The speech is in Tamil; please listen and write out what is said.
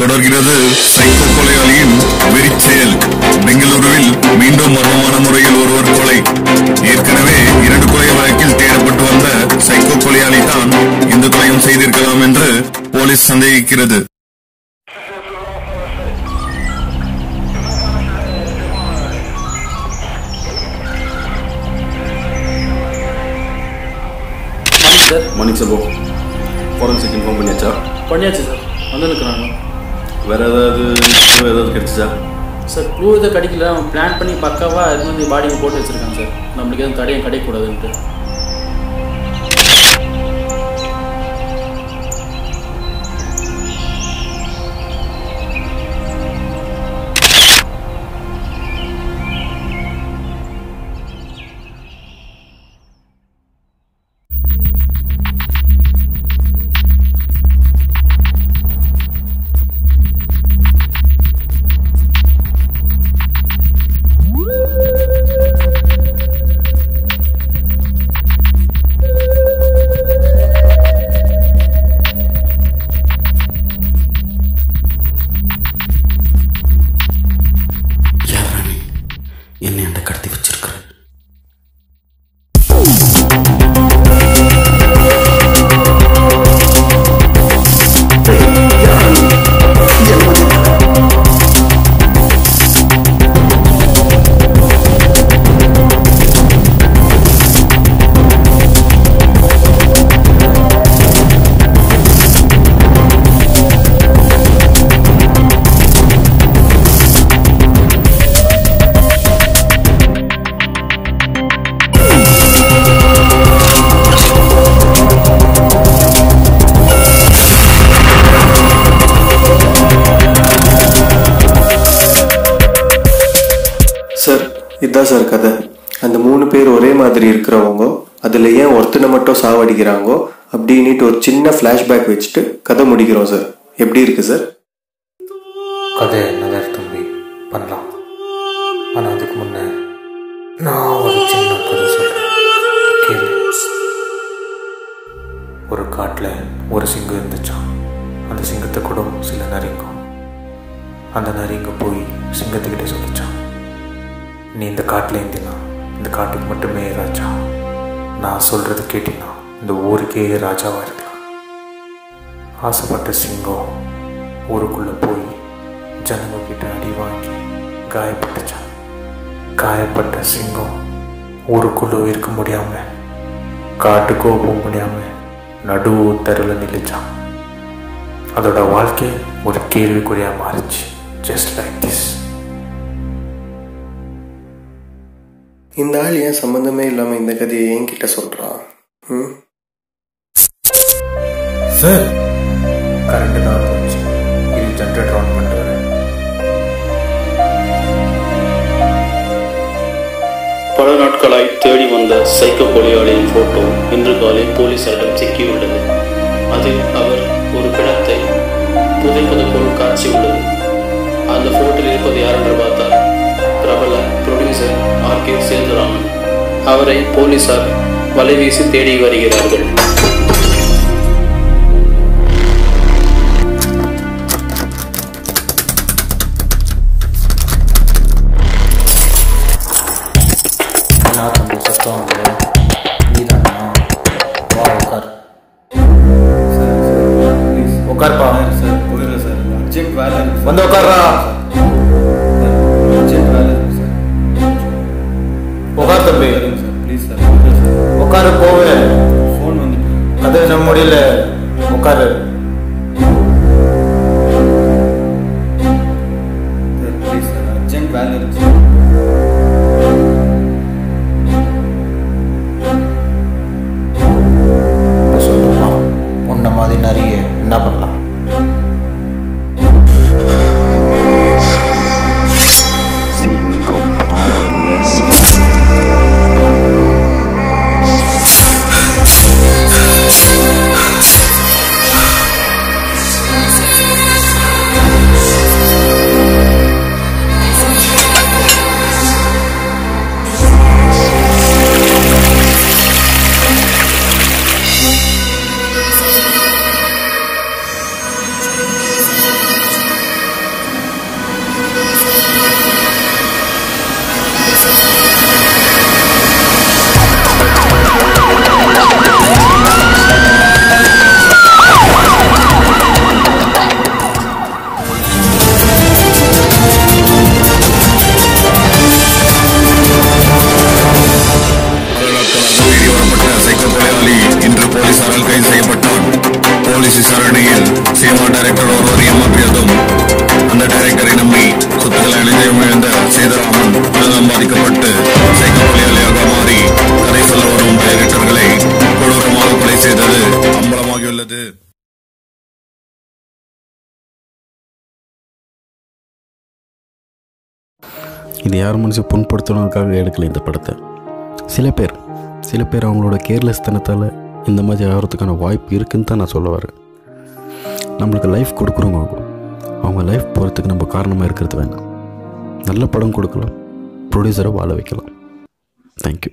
தொடர்கிறது சைக்கோ கொலையாளியின் வெறிச்செயல். பெங்களூருவில் மீண்டும் மர்மமான முறையில் ஒருவர் கொலை. ஏற்கனவே இரண்டு கொலை வழக்கில் தேடப்பட்டு வந்த சைக்கோ கொலையாளி தான் இந்த கொலையும் செய்திருக்கலாம் என்று போலீஸ் சந்தேகிக்கிறது. சார். மணிக் சபோ ஃபாரன்சிக் இன்ஃபார்ம் பண்ணியாச்சா? பண்ணியாச்சு சார். வந்து நிற்கிறாங்க. வேற ஏதாவது clue ஏதாவது கிடைச்சா சார் க்ளூ எதுவும் கிடைக்கல. அவன் பிளான் பண்ணி பக்காவாக இது வந்து பாடியை போட்டு வச்சுருக்காங்க சார் நம்மளுக்கு எதுவும் தடையும் கிடைக்கக்கூடாதுன்ட்டு. இதுதான் சார் கதை. அந்த மூணு பேர் ஒரே மாதிரி இருக்கிறவங்க அதில் ஏன் ஒருத்தனை மட்டும் சாவடிக்கிறாங்கோ அப்படின்னுட்டு ஒரு சின்ன ஃப்ளாஷ்பேக் வச்சுட்டு கதை முடிக்கிறோம் சார். எப்படி இருக்கு சார்? கதை நல்லா தம்பி. பண்ணலாம். ஆனால் அதுக்கு முன்னே நான் ஒரு சின்ன கதை சொல்கிறேன் ஒரு காட்டில் ஒரு சிங்கம் இருந்துச்சான் அந்த சிங்கத்தை கூட சில நரிங்கும் அந்த நரிங்க போய் சிங்கத்துக்கிட்ட சொல்லிச்சான் நீ இந்த காட்டில் இருந்தினா இந்த காட்டுக்கு மட்டுமே ராஜா. நான் சொல்கிறது கேட்டினா இந்த ஊருக்கே ராஜாவாக இருக்கலாம். ஆசைப்பட்ட சிங்கம் ஊருக்குள்ளே போய் ஜனங்க கிட்ட அடி வாங்கி காயப்பட்டுச்சான். காயப்பட்ட சிங்கம் ஊருக்குள்ளே இருக்க முடியாம காட்டுக்கோ போக முடியாம நடு தெருவில் நிலைச்சான் அதோட வாழ்க்கை ஒரு கேள்விக்குறியாக மாறிச்சு ஜஸ்ட் லைக் திஸ் இந்த ஆள் ஏன் சம்மந்தமே இல்லாமல் இந்த கதையை என்கிட்ட சொல்கிறான் ம்? சார் கரண்ட் தான் போச்சு. இது ஜென்ரேட்டர் ஆன் பண்ணிட்டு வரேன் பல நாட்களாய் தேடி வந்த சைக்கோ கொலையாளியின் போட்டோ இன்று காலை போலீசாரிடம் சிக்கியுள்ளது. அதில் அவர் ஒரு பிணத்தை புதைப்பது போல் காட்சி உள்ளது அந்த போட்டோவில் இருப்பது யார் கே சேதுராமன் அவரை போலீசார் வலைவீசி தேடி வருகிறார்கள். உட்கார்ப்பா சார் புரியல சார். அர்ஜென்ட் வேலை இருக்கு வந்து உட்கார்றா है न டைரக்டர் ஒருவர் ஏமாற்றியதும் அந்த டைரக்டரை நம்பி சொத்துக்களை அணிஞ்சயம் இழந்த சேதராமன் உலகம் பாதிக்கப்பட்டு சைக்கோ மாறி கதை சொல்ல வரும் டைரக்டர்களை கொடூரமாக கொலை செய்தது அம்பலமாகியுள்ளது. இது யார் மனசு புண்படுத்தணுக்காக எடுக்கல இந்த படத்தை. சில பேர் சில பேர் அவங்களோட கேர்லெஸ் தனத்தால் இந்த மாதிரி ஆகிறதுக்கான வாய்ப்பு இருக்குன்னு தான் நான் சொல்ல வரேன். நம்மளுக்கு லைஃப் கொடுக்குறவங்க அவங்க. அவங்க லைஃப் போகிறதுக்கு நம்ம காரணமாக இருக்கிறது வேணாம் நல்ல படம் கொடுக்கலாம். ப்ரொடியூசரை வாழ வைக்கலாம். தேங்க்யூ